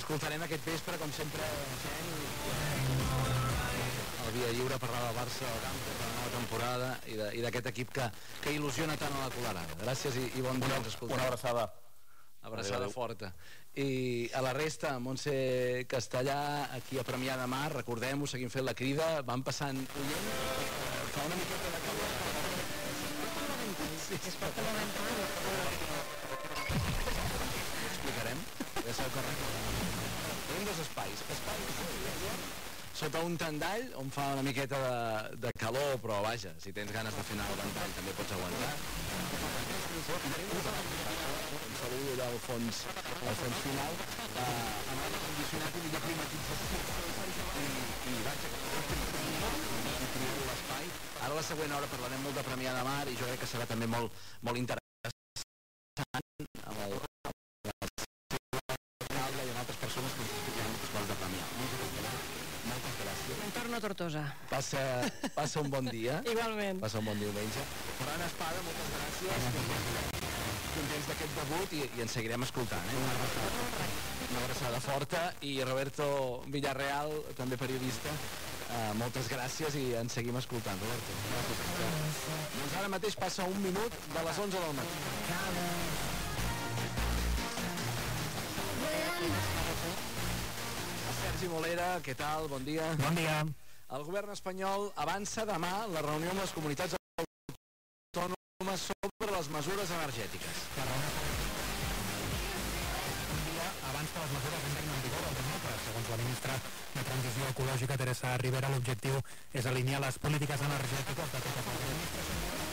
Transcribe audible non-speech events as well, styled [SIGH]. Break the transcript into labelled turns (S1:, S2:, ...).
S1: escoltarem aquest vespre, com sempre, Gen, el Via Lliure parlar del Barça, del camp, de la nova temporada i d'aquest equip que, que il·lusiona tant a la Colarada. Gràcies i, i bon dia, escoltem.
S2: Una abraçada.
S1: Abraçada adéu, adéu. forta. I a la resta, Montse Castellà, aquí a Premià de Mar, recordem-ho, seguim fent la crida, van passant oient, fa una miqueta de calor. Sí, es pot explicarem, ja sabeu que Dos espais. Espai sota un tendall on fa una miqueta de, de calor, però vaja, si tens ganes de fer anar el ventall també pots aguantar. Un saludo allà al fons, al fons final, eh, amb l'aire condicionat i millor climatització. I, i vaja, que l'espai. Ara la següent hora parlarem molt de Premià de Mar i jo crec que serà també molt, molt interessant
S3: a Tortosa.
S1: Passa, passa un bon dia. [LAUGHS]
S3: Igualment.
S1: Passa un bon diumenge. Ferran Espada, moltes gràcies. Contents d'aquest debut i, i ens seguirem escoltant. Eh? Una, abraçada, una abraçada forta i Roberto Villarreal, també periodista, uh, moltes gràcies i ens seguim escoltant, Roberto. Gràcies. Doncs ara mateix passa un minut de les 11 del matí. Sergi Molera, què tal? Bon dia.
S4: Bon dia.
S1: El govern espanyol avança demà la reunió amb les comunitats autònomes sobre les mesures energètiques.
S4: Abans que les mesures entrin en vigor el demòcrata. Segons la ministra de Transició Ecològica, Teresa Rivera, l'objectiu és alinear les polítiques energètiques de totes les administracions